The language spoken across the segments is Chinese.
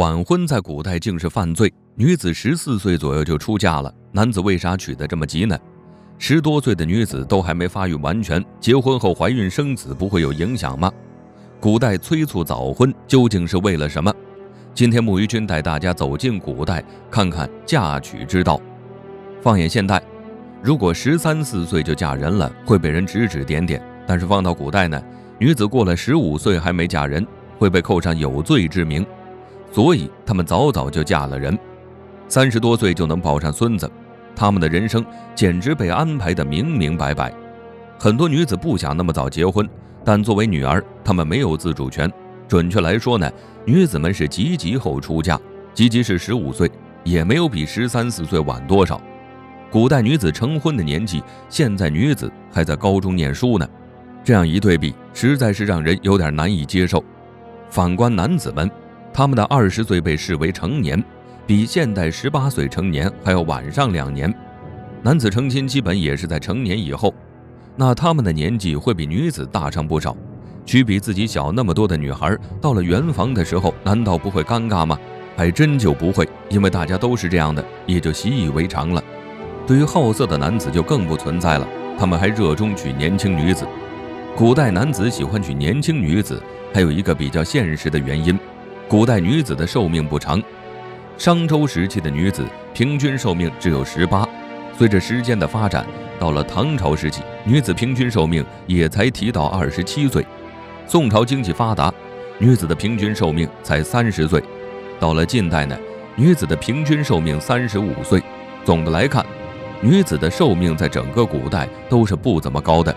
晚婚在古代竟是犯罪，女子十四岁左右就出嫁了，男子为啥娶得这么急呢？十多岁的女子都还没发育完全，结婚后怀孕生子不会有影响吗？古代催促早婚究竟是为了什么？今天木鱼君带大家走进古代，看看嫁娶之道。放眼现代，如果十三四岁就嫁人了，会被人指指点点；但是放到古代呢，女子过了十五岁还没嫁人，会被扣上有罪之名。所以他们早早就嫁了人，三十多岁就能抱上孙子，他们的人生简直被安排得明明白白。很多女子不想那么早结婚，但作为女儿，她们没有自主权。准确来说呢，女子们是及笄后出嫁，及笄是十五岁，也没有比十三四岁晚多少。古代女子成婚的年纪，现在女子还在高中念书呢，这样一对比，实在是让人有点难以接受。反观男子们。他们的二十岁被视为成年，比现代十八岁成年还要晚上两年。男子成亲基本也是在成年以后，那他们的年纪会比女子大上不少。娶比自己小那么多的女孩，到了圆房的时候，难道不会尴尬吗？还真就不会，因为大家都是这样的，也就习以为常了。对于好色的男子就更不存在了，他们还热衷娶年轻女子。古代男子喜欢娶年轻女子，还有一个比较现实的原因。古代女子的寿命不长，商周时期的女子平均寿命只有十八。随着时间的发展，到了唐朝时期，女子平均寿命也才提到二十七岁。宋朝经济发达，女子的平均寿命才三十岁。到了近代呢，女子的平均寿命三十五岁。总的来看，女子的寿命在整个古代都是不怎么高的，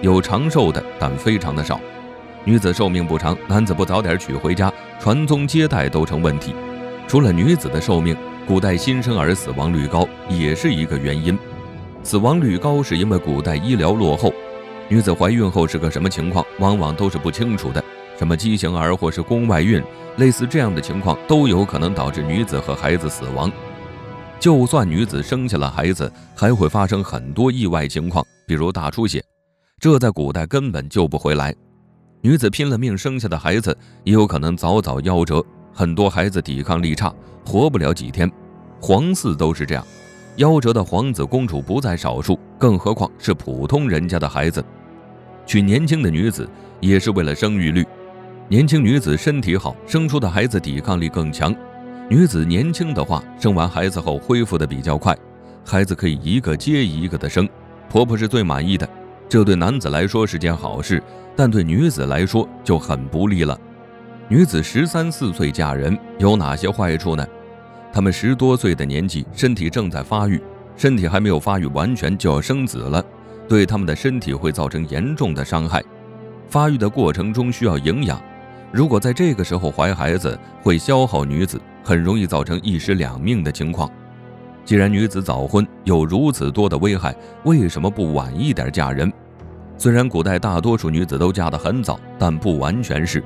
有长寿的，但非常的少。女子寿命不长，男子不早点娶回家，传宗接代都成问题。除了女子的寿命，古代新生儿死亡率高也是一个原因。死亡率高是因为古代医疗落后，女子怀孕后是个什么情况，往往都是不清楚的。什么畸形儿或是宫外孕，类似这样的情况都有可能导致女子和孩子死亡。就算女子生下了孩子，还会发生很多意外情况，比如大出血，这在古代根本救不回来。女子拼了命生下的孩子也有可能早早夭折，很多孩子抵抗力差，活不了几天。皇嗣都是这样，夭折的皇子公主不在少数，更何况是普通人家的孩子。娶年轻的女子也是为了生育率，年轻女子身体好，生出的孩子抵抗力更强。女子年轻的话，生完孩子后恢复的比较快，孩子可以一个接一个的生，婆婆是最满意的。这对男子来说是件好事。但对女子来说就很不利了。女子十三四岁嫁人有哪些坏处呢？她们十多岁的年纪，身体正在发育，身体还没有发育完全就要生子了，对她们的身体会造成严重的伤害。发育的过程中需要营养，如果在这个时候怀孩子，会消耗女子，很容易造成一尸两命的情况。既然女子早婚有如此多的危害，为什么不晚一点嫁人？虽然古代大多数女子都嫁得很早，但不完全是。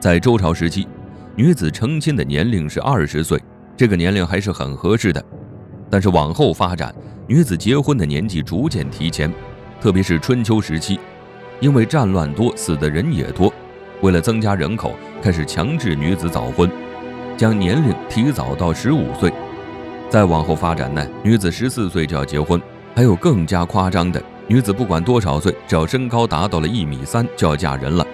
在周朝时期，女子成亲的年龄是二十岁，这个年龄还是很合适的。但是往后发展，女子结婚的年纪逐渐提前，特别是春秋时期，因为战乱多，死的人也多，为了增加人口，开始强制女子早婚，将年龄提早到十五岁。再往后发展呢，女子十四岁就要结婚，还有更加夸张的。女子不管多少岁，只要身高达到了一米三，就要嫁人了。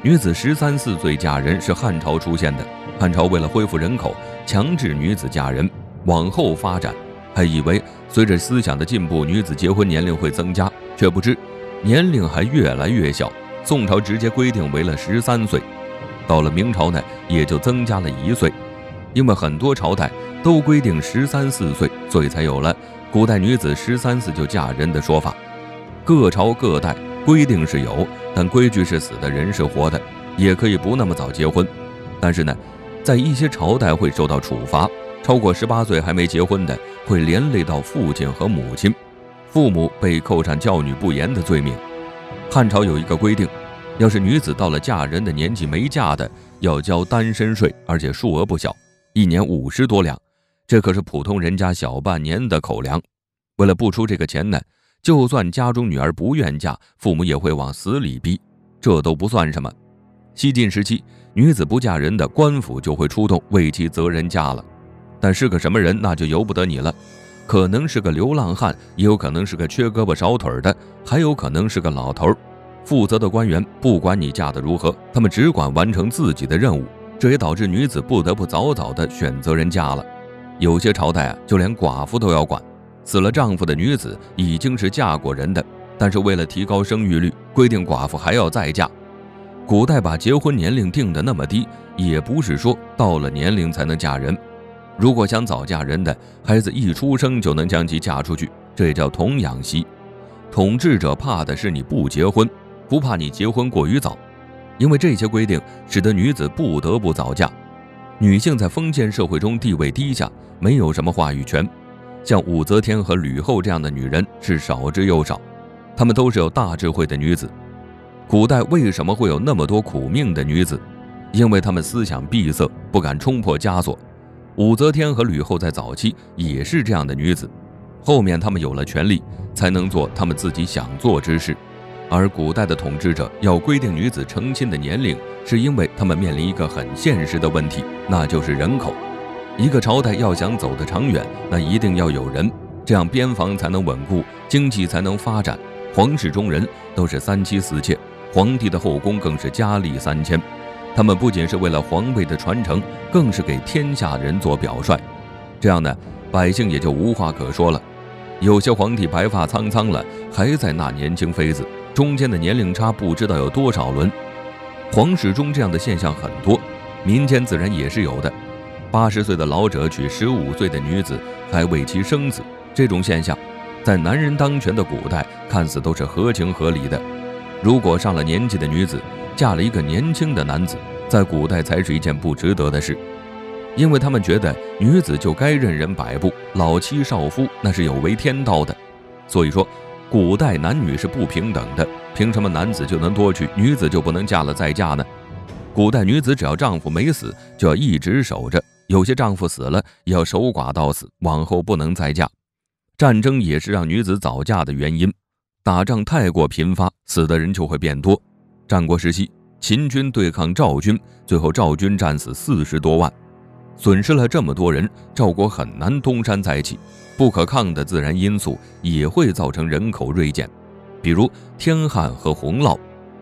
女子十三四岁嫁人是汉朝出现的。汉朝为了恢复人口，强制女子嫁人。往后发展，还以为随着思想的进步，女子结婚年龄会增加，却不知年龄还越来越小。宋朝直接规定为了十三岁，到了明朝呢，也就增加了一岁。因为很多朝代都规定十三四岁，所以才有了古代女子十三四就嫁人的说法。各朝各代规定是有，但规矩是死的，人是活的，也可以不那么早结婚。但是呢，在一些朝代会受到处罚，超过十八岁还没结婚的，会连累到父亲和母亲，父母被扣上教女不严的罪名。汉朝有一个规定，要是女子到了嫁人的年纪没嫁的，要交单身税，而且数额不小，一年五十多两，这可是普通人家小半年的口粮。为了不出这个钱呢。就算家中女儿不愿嫁，父母也会往死里逼，这都不算什么。西晋时期，女子不嫁人的，官府就会出动为其择人嫁了。但是个什么人，那就由不得你了。可能是个流浪汉，也有可能是个缺胳膊少腿的，还有可能是个老头。负责的官员不管你嫁得如何，他们只管完成自己的任务。这也导致女子不得不早早的选择人嫁了。有些朝代啊，就连寡妇都要管。死了丈夫的女子已经是嫁过人的，但是为了提高生育率，规定寡妇还要再嫁。古代把结婚年龄定得那么低，也不是说到了年龄才能嫁人。如果想早嫁人的孩子一出生就能将其嫁出去，这叫童养媳。统治者怕的是你不结婚，不怕你结婚过于早，因为这些规定使得女子不得不早嫁。女性在封建社会中地位低下，没有什么话语权。像武则天和吕后这样的女人是少之又少，她们都是有大智慧的女子。古代为什么会有那么多苦命的女子？因为她们思想闭塞，不敢冲破枷锁。武则天和吕后在早期也是这样的女子，后面她们有了权力，才能做她们自己想做之事。而古代的统治者要规定女子成亲的年龄，是因为他们面临一个很现实的问题，那就是人口。一个朝代要想走得长远，那一定要有人，这样边防才能稳固，经济才能发展。皇室中人都是三妻四妾，皇帝的后宫更是佳丽三千。他们不仅是为了皇位的传承，更是给天下人做表率。这样呢，百姓也就无话可说了。有些皇帝白发苍苍了，还在纳年轻妃子，中间的年龄差不知道有多少轮。皇室中这样的现象很多，民间自然也是有的。八十岁的老者娶十五岁的女子，还为其生子，这种现象，在男人当权的古代看似都是合情合理的。如果上了年纪的女子，嫁了一个年轻的男子，在古代才是一件不值得的事，因为他们觉得女子就该任人摆布，老妻少夫那是有违天道的。所以说，古代男女是不平等的，凭什么男子就能多娶，女子就不能嫁了再嫁呢？古代女子只要丈夫没死，就要一直守着；有些丈夫死了，也要守寡到死，往后不能再嫁。战争也是让女子早嫁的原因，打仗太过频发，死的人就会变多。战国时期，秦军对抗赵军，最后赵军战死四十多万，损失了这么多人，赵国很难东山再起。不可抗的自然因素也会造成人口锐减，比如天旱和洪涝，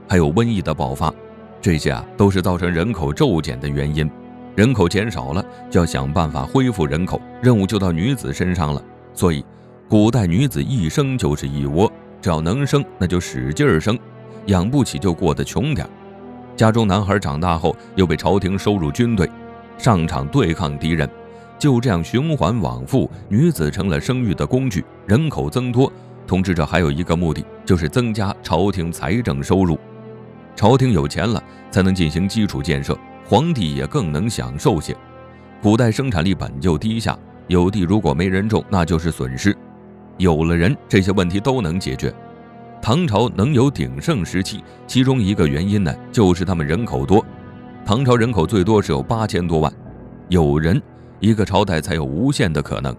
还有瘟疫的爆发，这些啊都是造成人口骤减的原因。人口减少了，就要想办法恢复人口，任务就到女子身上了。所以，古代女子一生就是一窝，只要能生，那就使劲儿生。养不起就过得穷点家中男孩长大后又被朝廷收入军队，上场对抗敌人，就这样循环往复，女子成了生育的工具。人口增多，统治者还有一个目的，就是增加朝廷财政收入。朝廷有钱了，才能进行基础建设，皇帝也更能享受些。古代生产力本就低下，有地如果没人种，那就是损失；有了人，这些问题都能解决。唐朝能有鼎盛时期，其中一个原因呢，就是他们人口多。唐朝人口最多是有八千多万，有人一个朝代才有无限的可能。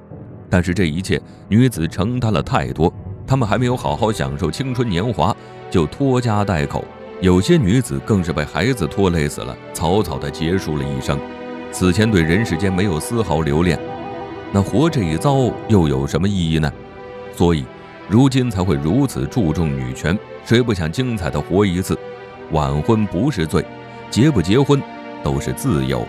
但是这一切，女子承担了太多，她们还没有好好享受青春年华，就拖家带口。有些女子更是被孩子拖累死了，草草的结束了一生。此前对人世间没有丝毫留恋，那活这一遭又有什么意义呢？所以。如今才会如此注重女权，谁不想精彩的活一次？晚婚不是罪，结不结婚都是自由。